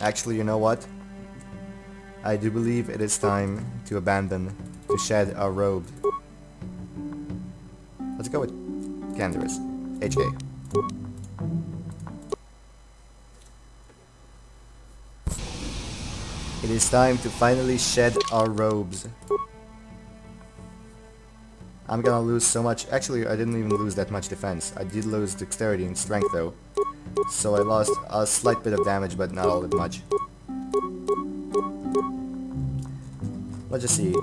Actually, you know what? I do believe it is time to abandon, to shed our robe. Let's go with Canderous. HK. It is time to finally shed our robes. I'm gonna lose so much. Actually, I didn't even lose that much defense. I did lose dexterity and strength though. So I lost a slight bit of damage, but not all that much. Let's just see.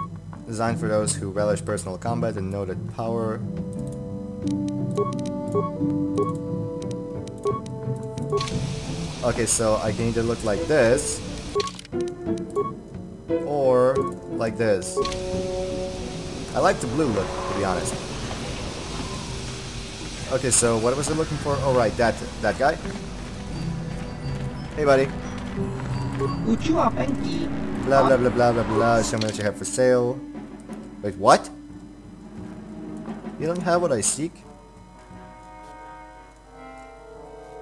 Designed for those who relish personal combat and know that power... Okay, so I can either look like this, or like this. I like the blue look, to be honest. Okay, so what was I looking for? Oh, right, that that guy. Hey, buddy. Blah, blah, blah, blah, blah, blah. Show me what you have for sale. Wait, what? You don't have what I seek?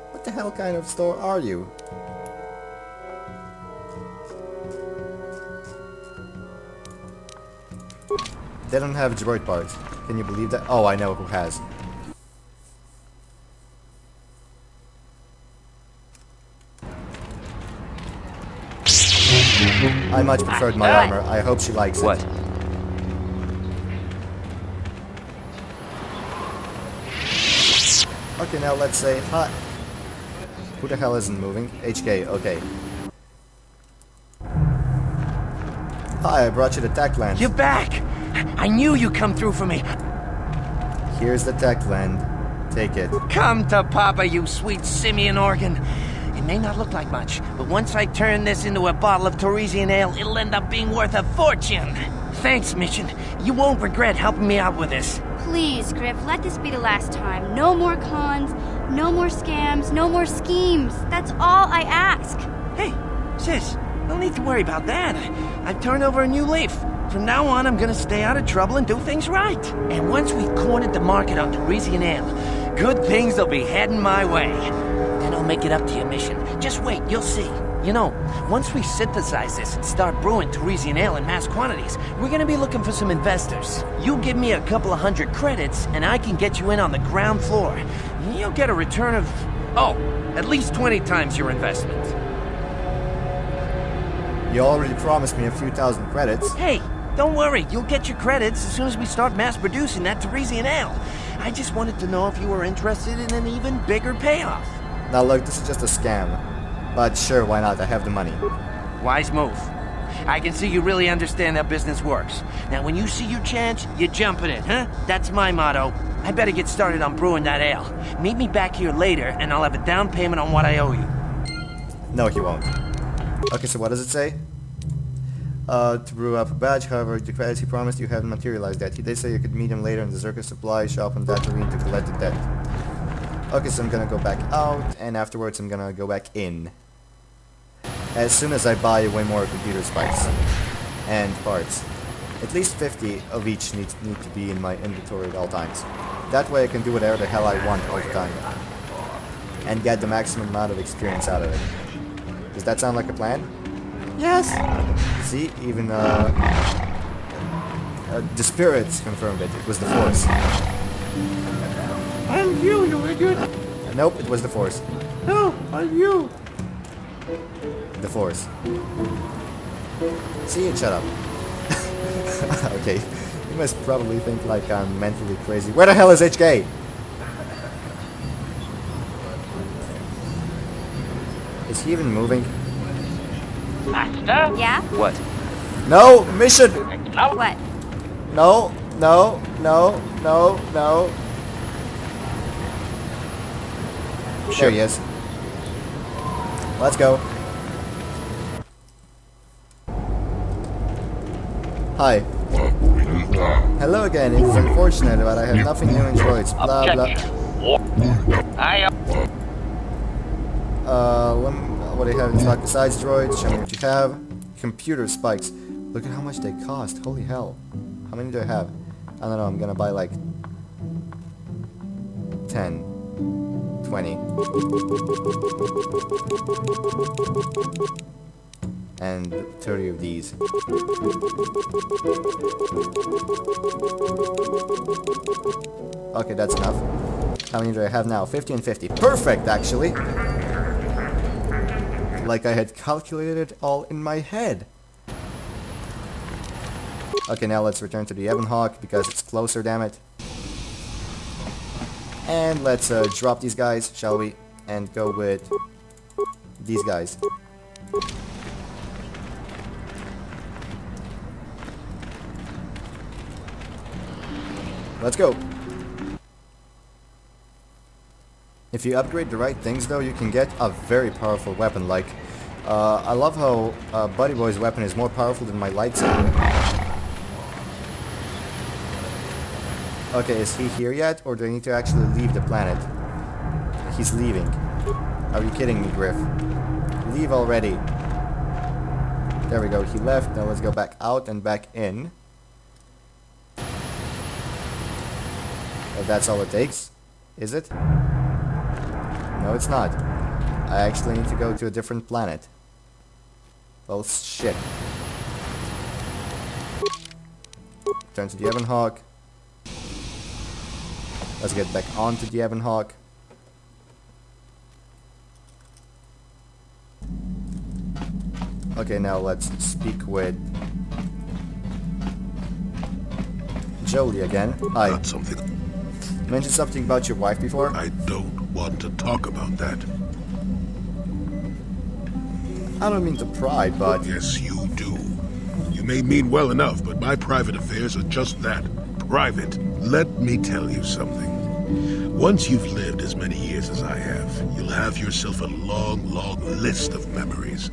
What the hell kind of store are you? They don't have droid parts. Can you believe that? Oh, I know who has. I much preferred my armor. I hope she likes What? it. Okay, now let's say hi. Who the hell isn't moving? HK, okay. Hi, I brought you the tech lens. You're back! I knew you'd come through for me. Here's the tech lens. Take it. Come to Papa, you sweet simian organ. It may not look like much, but once I turn this into a bottle of Tarisian ale, it'll end up being worth a fortune. Thanks, Mission. You won't regret helping me out with this. Please, Griff, let this be the last time. No more cons, no more scams, no more schemes. That's all I ask. Hey, sis, no need to worry about that. I've turned over a new leaf. From now on, I'm gonna stay out of trouble and do things right. And once we've cornered the market on Tarisian ale, good things will be heading my way. Make it up to your mission. Just wait, you'll see. You know, once we synthesize this and start brewing Tarisian ale in mass quantities, we're gonna be looking for some investors. You give me a couple of hundred credits, and I can get you in on the ground floor. You'll get a return of, oh, at least 20 times your investment. You already promised me a few thousand credits. Hey, don't worry, you'll get your credits as soon as we start mass producing that Tarisian ale. I just wanted to know if you were interested in an even bigger payoff. Now look, this is just a scam. But sure, why not? I have the money. Wise move. I can see you really understand how business works. Now, when you see your chance, you jump at it, huh? That's my motto. I better get started on brewing that ale. Meet me back here later, and I'll have a down payment on what I owe you. No, he won't. Okay, so what does it say? Uh, to brew up a badge, however, the credits he promised you haven't materialized yet. He did say you could meet him later in the Circus Supply shop on Tatooine to collect the debt. Okay, so I'm gonna go back out, and afterwards I'm gonna go back in. As soon as I buy way more computer spikes and parts. At least 50 of each need, need to be in my inventory at all times. That way I can do whatever the hell I want all the time. And get the maximum amount of experience out of it. Does that sound like a plan? Yes! See, even uh, uh, the spirits confirmed it. It was the Force. I'm you, you idiot! Nope, it was the Force. No, I'm you! The Force. See it, shut up. okay, you must probably think like I'm mentally crazy. Where the hell is HK? Is he even moving? Master? Yeah? What? No! Mission! What? No! No! No! No! No! Sure, he is. Let's go. Hi. Hello again. It is unfortunate, but I have nothing new in droids. Blah blah. Objection. I Uh, what do you have in stock besides droids? Show me what you have. Computer spikes. Look at how much they cost. Holy hell. How many do I have? I don't know. I'm gonna buy like 10, 20. 20. And 30 of these. Okay, that's enough. How many do I have now? 50 and 50. Perfect, actually! Like I had calculated it all in my head. Okay, now let's return to the Ebonhawk because it's closer, damn it. And let's uh, drop these guys, shall we? And go with these guys. Let's go. If you upgrade the right things though, you can get a very powerful weapon. Like, uh, I love how uh, Buddy Boy's weapon is more powerful than my lightsaber. Okay, is he here yet? Or do I need to actually leave the planet? He's leaving. Are you kidding me, Griff? Leave already. There we go, he left. Now let's go back out and back in. Oh, that's all it takes? Is it? No, it's not. I actually need to go to a different planet. Well, shit. Turn to the Ebonhawk. Let's get back onto the Ebonhawk. Okay, now let's speak with Jolee again. Hi. Not something. Mentioned something about your wife before? I don't want to talk about that. I don't mean to pry, but Yes, you do. You may mean well enough, but my private affairs are just that. Private. Let me tell you something. Once you've lived as many years as I have, you'll have yourself a long, long list of memories.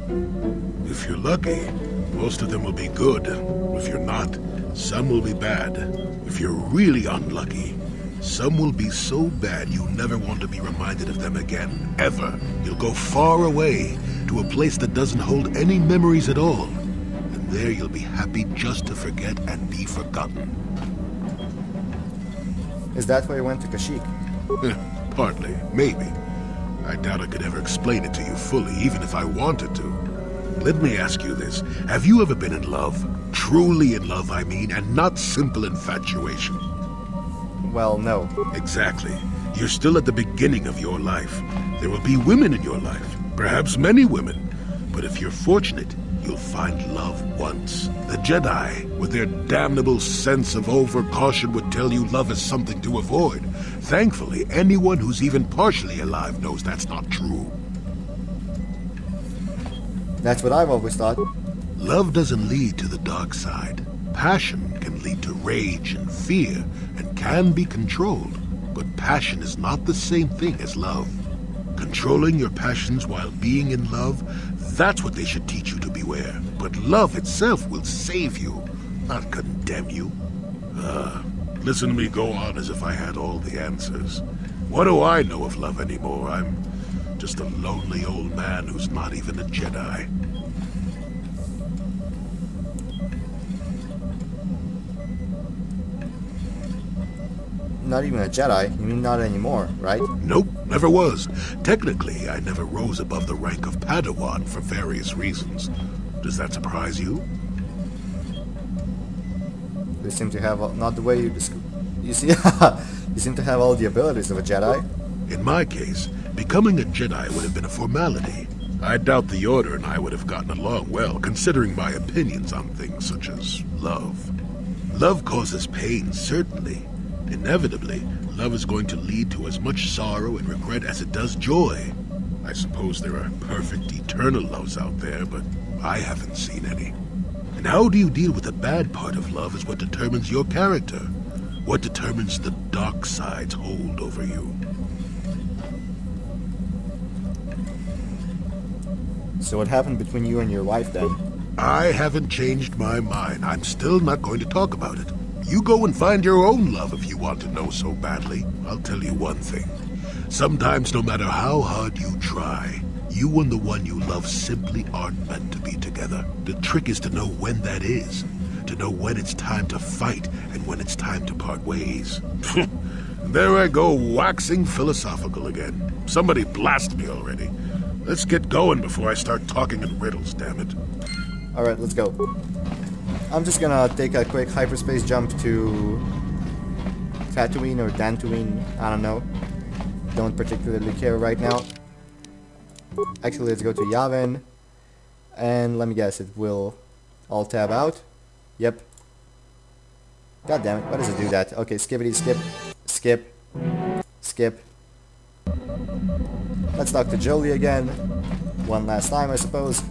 If you're lucky, most of them will be good. If you're not, some will be bad. If you're really unlucky, some will be so bad you'll never want to be reminded of them again, ever. You'll go far away to a place that doesn't hold any memories at all. And there you'll be happy just to forget and be forgotten. Is that why you went to Kashyyyk? Eh, Partly, maybe. I doubt I could ever explain it to you fully, even if I wanted to. Let me ask you this. Have you ever been in love? Truly in love, I mean, and not simple infatuation. Well, no. Exactly. You're still at the beginning of your life. There will be women in your life, perhaps many women. But if you're fortunate, you'll find love once. The Jedi, with their damnable sense of overcaution, would tell you love is something to avoid. Thankfully, anyone who's even partially alive knows that's not true. That's what I've always thought. Love doesn't lead to the dark side. Passion can lead to rage and fear and can be controlled. But passion is not the same thing as love. Controlling your passions while being in love, that's what they should teach you to beware. But love itself will save you, not condemn you. Ah, listen to me go on as if I had all the answers. What do I know of love anymore? I'm just a lonely old man who's not even a Jedi. Not even a Jedi. You mean not anymore, right? Nope, never was. Technically, I never rose above the rank of Padawan for various reasons. Does that surprise you? You seem to have all, not the way you. You see, you seem to have all the abilities of a Jedi. In my case, becoming a Jedi would have been a formality. I doubt the Order and I would have gotten along well, considering my opinions on things such as love. Love causes pain, certainly. Inevitably, love is going to lead to as much sorrow and regret as it does joy. I suppose there are perfect eternal loves out there, but I haven't seen any. And how do you deal with the bad part of love is what determines your character. What determines the dark side's hold over you. So what happened between you and your wife then? I haven't changed my mind. I'm still not going to talk about it. You go and find your own love if you want to know so badly. I'll tell you one thing. Sometimes, no matter how hard you try, you and the one you love simply aren't meant to be together. The trick is to know when that is. To know when it's time to fight and when it's time to part ways. There I go, waxing philosophical again. Somebody blast me already. Let's get going before I start talking in riddles, damn it. Alright, let's go. I'm just gonna take a quick hyperspace jump to Tatooine or Dantooine, I don't know. Don't particularly care right now. Actually, let's go to Yavin. And let me guess, it will all tab out. Yep. God damn it, why does it do that? Okay, skippity skip, skip, skip. Let's talk to Jolee again. One last time, I suppose.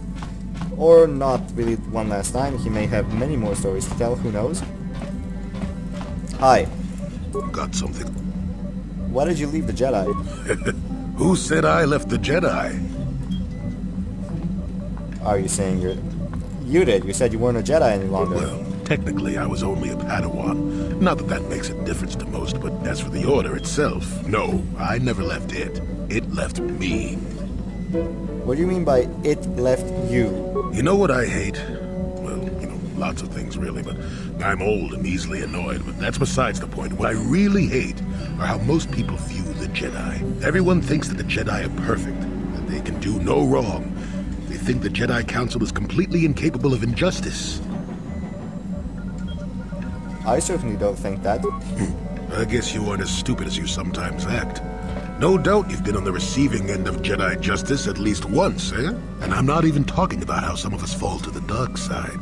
Or not really one last time. He may have many more stories to tell, who knows. Hi. Got something. Why did you leave the Jedi? Who said I left the Jedi? Are you saying you're... You did. You said you weren't a Jedi any longer. Well, technically I was only a Padawan. Not that that makes a difference to most, but as for the Order itself, no, I never left it. It left me. What do you mean by it left you? You know what I hate? Well, you know, lots of things really, but I'm old and easily annoyed, but that's besides the point. What I really hate are how most people view the Jedi. Everyone thinks that the Jedi are perfect, that they can do no wrong. They think the Jedi Council is completely incapable of injustice. I certainly don't think that. Hmm. I guess you aren't as stupid as you sometimes act. No doubt you've been on the receiving end of Jedi justice at least once, eh? And I'm not even talking about how some of us fall to the dark side.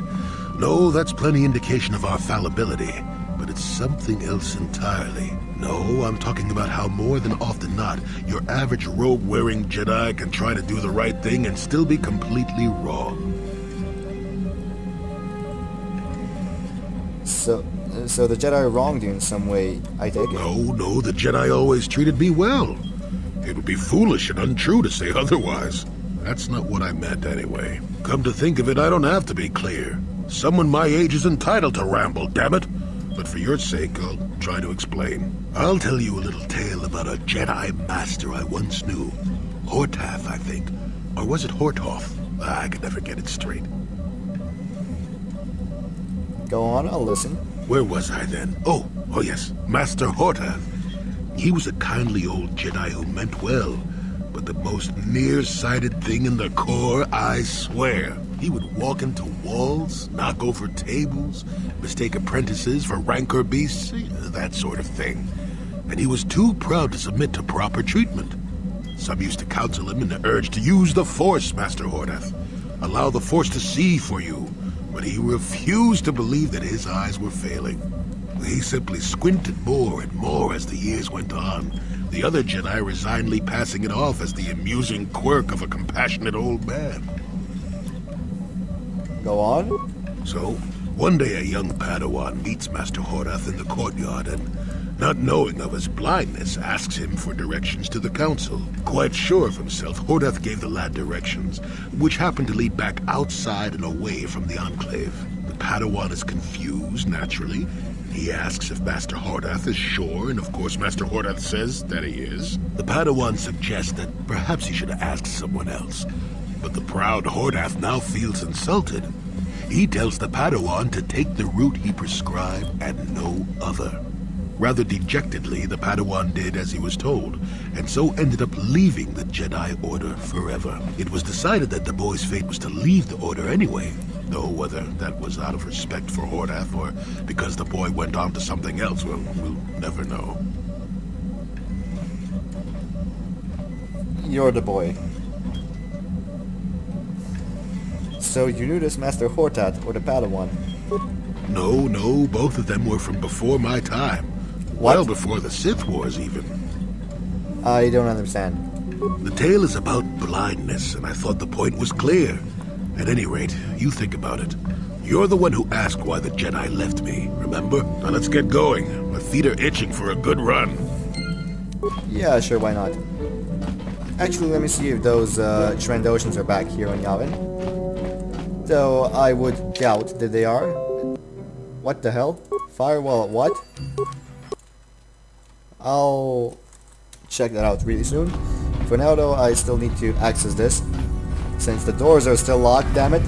No, that's plenty indication of our fallibility, but it's something else entirely. No, I'm talking about how more than often not, your average robe-wearing Jedi can try to do the right thing and still be completely wrong. So, so the Jedi wronged you in some way, I take it. No, no, the Jedi always treated me well. It would be foolish and untrue to say otherwise. That's not what I meant anyway. Come to think of it, I don't have to be clear. Someone my age is entitled to ramble, damn it. But for your sake, I'll try to explain. I'll tell you a little tale about a Jedi master I once knew. Hortath, I think. Or was it Horthoff? Ah, I could never get it straight. Go on, I'll listen. Where was I then? Oh, oh yes, Master Hortath. He was a kindly old Jedi who meant well, but the most nearsighted thing in the Corps, I swear. He would walk into walls, knock over tables, mistake apprentices for rancor beasts, that sort of thing. And he was too proud to submit to proper treatment. Some used to counsel him in the urge to use the Force, Master Hortath. Allow the Force to see for you, but he refused to believe that his eyes were failing. He simply squinted more and more as the years went on, the other Jedi resignedly passing it off as the amusing quirk of a compassionate old man. Go on. So, one day a young Padawan meets Master Horath in the courtyard and, not knowing of his blindness, asks him for directions to the Council. Quite sure of himself, Hordath gave the lad directions, which happened to lead back outside and away from the Enclave. The Padawan is confused, naturally. He asks if Master Hordath is sure, and of course Master Hordath says that he is. The Padawan suggests that perhaps he should ask someone else. But the proud Hordath now feels insulted. He tells the Padawan to take the route he prescribed and no other. Rather dejectedly, the Padawan did as he was told, and so ended up leaving the Jedi Order forever. It was decided that the boy's fate was to leave the Order anyway, though whether that was out of respect for Hordath or because the boy went on to something else, well, we'll never know. You're the boy. So you knew this Master Hortat, or the Padawan. No, no, both of them were from before my time. What? Well before the Sith Wars, even. I don't understand. The tale is about blindness, and I thought the point was clear. At any rate, you think about it. You're the one who asked why the Jedi left me, remember? Now let's get going. My feet are itching for a good run. Yeah, sure, why not? Actually, let me see if those uh, Trandoshans are back here on Yavin. Though I would doubt that they are. What the hell? Firewall what? I'll check that out really soon. For now though, I still need to access this. Since the doors are still locked, damn it.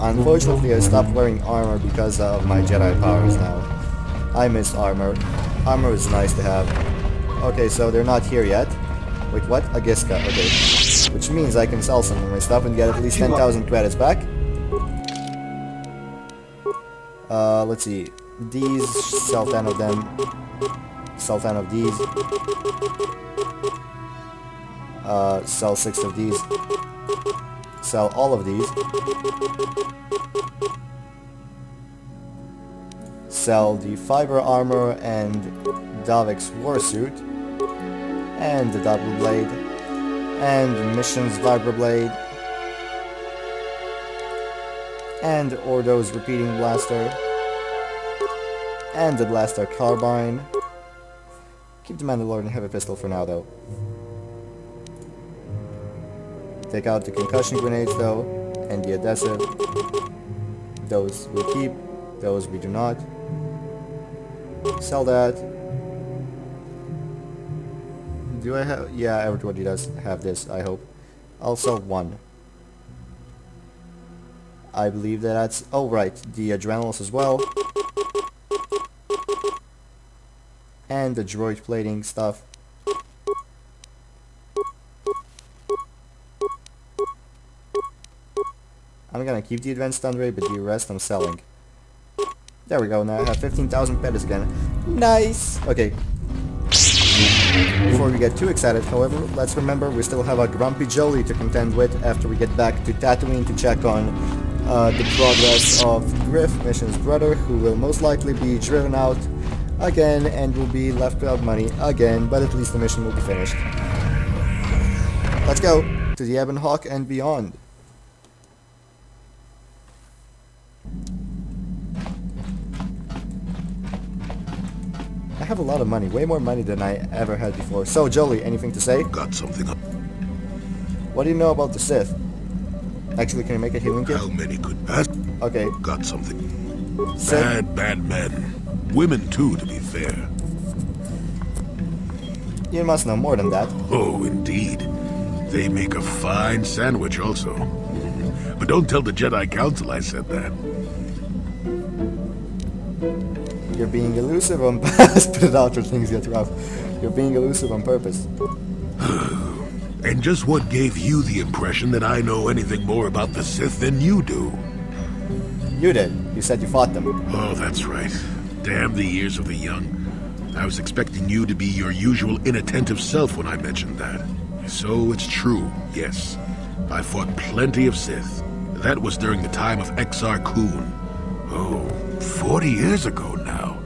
Unfortunately, I stopped wearing armor because of my Jedi powers now. I miss armor. Armor is nice to have. Okay, so they're not here yet. Wait, what? A Giska, okay. Which means I can sell some of my stuff and get at least 10,000 credits back. Uh, let's see. These, sell 10 of them. Sell 10 of these. Uh, sell 6 of these. Sell all of these. Sell the fiber armor and Davik's warsuit. And the double blade. And mission's vibroblade. And Ordo's repeating blaster. And the blaster carbine. Keep the Mandalorian heavy pistol for now though. Take out the concussion grenades though, and the adhesive. Those we keep, those we do not. Sell that. Do I have, yeah, everybody does have this, I hope. I'll sell one. I believe that that's, oh right, the adrenals as well. And the droid plating stuff. I'm gonna keep the advanced stun but the rest I'm selling. There we go, now I have 15,000 pedals again. Nice! Okay. Before we get too excited, however, let's remember we still have a Grumpy Jolee to contend with after we get back to Tatooine to check on uh, the progress of Griff, Mission's brother, who will most likely be driven out again and will be left without money again, but at least the mission will be finished. Let's go to the Ebon Hawk and beyond. I have a lot of money, way more money than I ever had before. So, Jolee, anything to say? Got something up. What do you know about the Sith? Actually, can you make a healing kit? How many could pass? Okay. Got something. Sith. Bad, bad men. Women too, to be fair. You must know more than that. Oh, indeed. They make a fine sandwich also. But don't tell the Jedi Council I said that. You're being elusive on purpose. but it out or things get rough. You're being elusive on purpose. And just what gave you the impression that I know anything more about the Sith than you do? You did. You said you fought them. Oh, that's right. Damn the years of the young. I was expecting you to be your usual inattentive self when I mentioned that. So it's true, yes. I fought plenty of Sith. That was during the time of Exar Kun. Oh, 40 years ago now.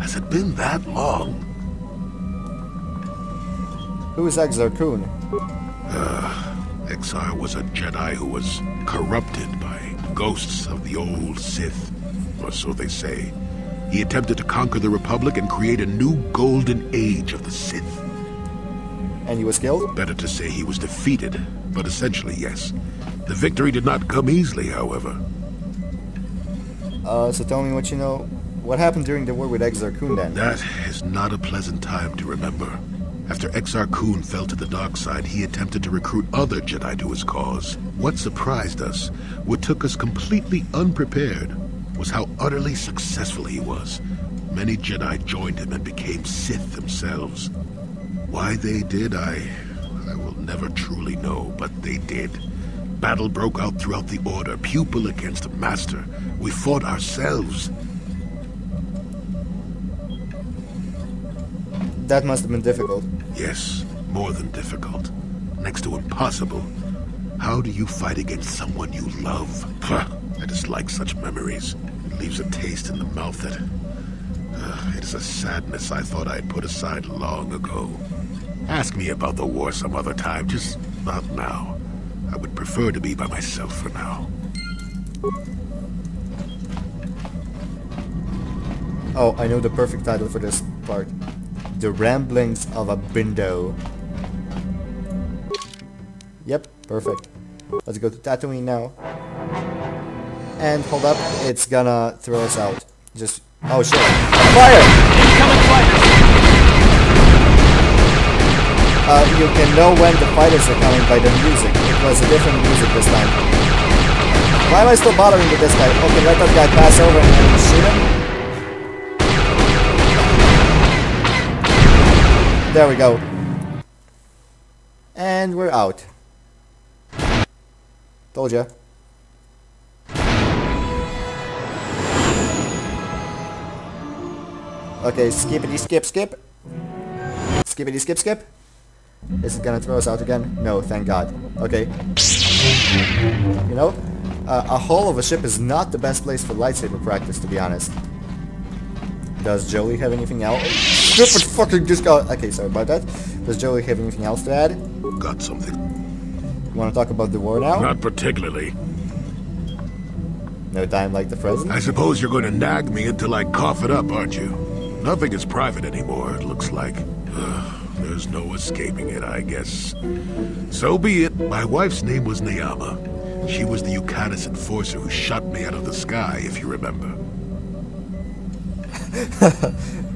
Has it been that long? Who is Exar Kun? Exar was a Jedi who was corrupted by ghosts of the old Sith, or so they say. He attempted to conquer the Republic and create a new golden age of the Sith. And he was killed? Better to say he was defeated, but essentially, yes. The victory did not come easily, however. Uh, so tell me what you know. What happened during the war with Exar Kun then? That is not a pleasant time to remember. After Exar Kun fell to the dark side, he attempted to recruit other Jedi to his cause. What surprised us, what took us completely unprepared, was how utterly successful he was. Many Jedi joined him and became Sith themselves. Why they did, I... I will never truly know, but they did. Battle broke out throughout the Order, pupil against master. We fought ourselves. That must have been difficult. Yes, more than difficult. Next to impossible. How do you fight against someone you love? I dislike such memories. It leaves a taste in the mouth that... Uh, it is a sadness I thought I'd put aside long ago. Ask me about the war some other time, just not now. I would prefer to be by myself for now. Oh, I know the perfect title for this part. The Ramblings of a Bindo. Yep, perfect. Let's go to Tatooine now. And hold up, it's gonna throw us out. Just, oh shit. Fire! Uh, you can know when the fighters are coming by the music. It was a different music this time. Why am I still bothering with this guy? Okay, let that guy pass over and shoot him. There we go. And we're out. Told ya. Okay, skippity skip skip. Skippity skip skip. Is it gonna throw us out again? No, thank god. Okay. You know, uh, a hull of a ship is not the best place for lightsaber practice, to be honest. Does Joey have anything else? Stupid fucking disco. Oh, okay, sorry about that. Does Joey have anything else to add? Got something. You want to talk about the war now? Not particularly. No time like the present? I suppose you're going to nag me until I cough it up, aren't you? Nothing is private anymore, it looks like. There's no escaping it, I guess. So be it. My wife's name was Nayama. She was the Yukatis enforcer who shot me out of the sky, if you remember.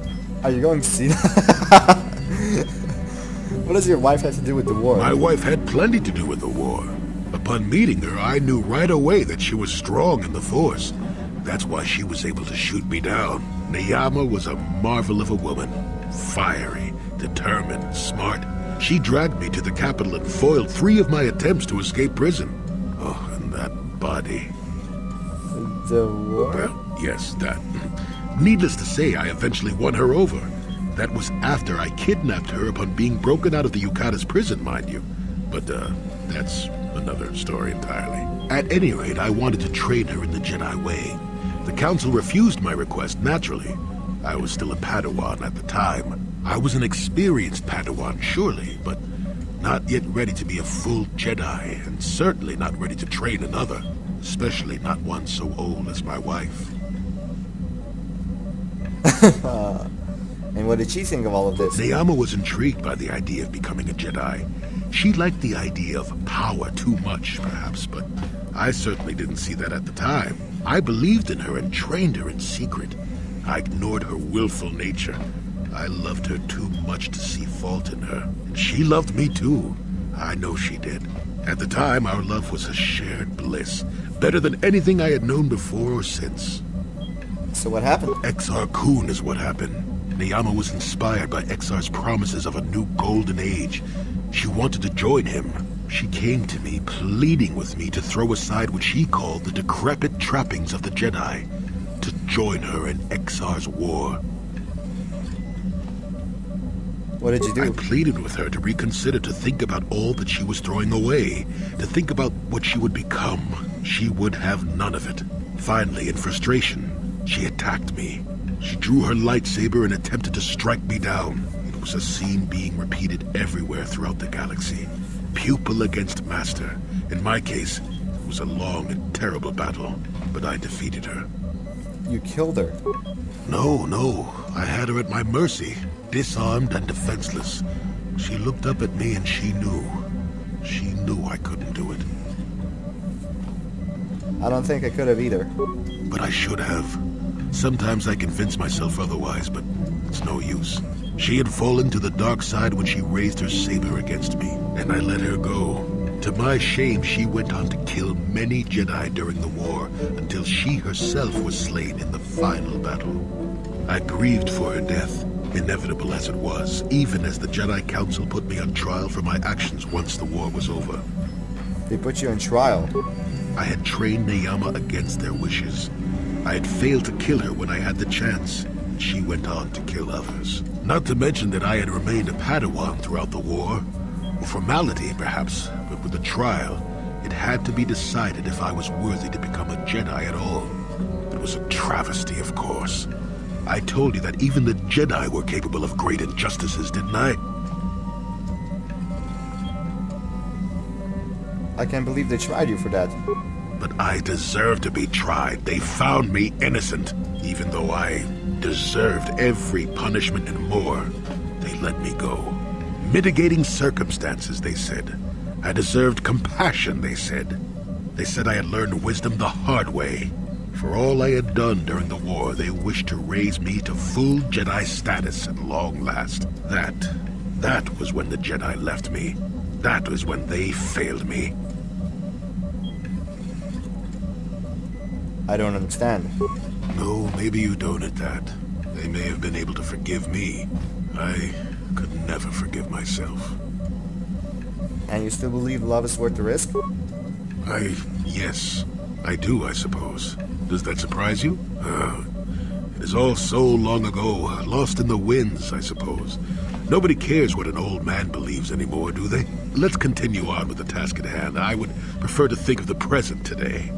Are you going to see that? What does your wife have to do with the war? My wife had plenty to do with the war. Upon meeting her, I knew right away that she was strong in the Force. That's why she was able to shoot me down. Nayama was a marvel of a woman. Fiery, determined, smart. She dragged me to the capital and foiled three of my attempts to escape prison. Oh, and that body. The war? Well, yes, that. Needless to say, I eventually won her over. That was after I kidnapped her upon being broken out of the Yukatas prison, mind you. But, uh, that's another story entirely. At any rate, I wanted to train her in the Jedi way. The Council refused my request, naturally. I was still a Padawan at the time. I was an experienced Padawan, surely, but not yet ready to be a full Jedi, and certainly not ready to train another, especially not one so old as my wife. Uh, and what did she think of all of this? Nayama was intrigued by the idea of becoming a Jedi. She liked the idea of power too much, perhaps, but I certainly didn't see that at the time. I believed in her and trained her in secret. I ignored her willful nature. I loved her too much to see fault in her. And she loved me too. I know she did. At the time, our love was a shared bliss. Better than anything I had known before or since. So what happened? Exar Kun is what happened. Nayama was inspired by Exar's promises of a new golden age. She wanted to join him. She came to me, pleading with me to throw aside what she called the decrepit trappings of the Jedi, to join her in Exar's war. What did you do? I pleaded with her to reconsider, to think about all that she was throwing away, to think about what she would become. She would have none of it. Finally, in frustration, she attacked me. She drew her lightsaber and attempted to strike me down. It was a scene being repeated everywhere throughout the galaxy. Pupil against master. In my case, it was a long and terrible battle, but I defeated her. You killed her. No, no. I had her at my mercy, disarmed and defenseless. She looked up at me and she knew. She knew I couldn't do it. I don't think I could have either. But I should have. Sometimes I convince myself otherwise, but it's no use. She had fallen to the dark side when she raised her saber against me, and I let her go. To my shame, she went on to kill many Jedi during the war until she herself was slain in the final battle. I grieved for her death, inevitable as it was, even as the Jedi Council put me on trial for my actions once the war was over. They put you on trial. I had trained Nayama against their wishes. I had failed to kill her when I had the chance. And she went on to kill others. Not to mention that I had remained a Padawan throughout the war. A formality, perhaps, but with the trial, it had to be decided if I was worthy to become a Jedi at all. It was a travesty, of course. I told you that even the Jedi were capable of great injustices, didn't I? I can't believe they tried you for that. But I deserve to be tried. They found me innocent, even though I deserved every punishment and more. They let me go. Mitigating circumstances, they said. I deserved compassion, they said. They said I had learned wisdom the hard way. For all I had done during the war, they wished to raise me to full Jedi status at long last. That, that was when the Jedi left me. That was when they failed me. I don't understand. No, maybe you don't at that. They may have been able to forgive me. I could never forgive myself. And you still believe love is worth the risk? I... yes. I do, I suppose. Does that surprise you? Uh, it is all so long ago, lost in the winds, I suppose. Nobody cares what an old man believes anymore, do they? Let's continue on with the task at hand. I would prefer to think of the present today.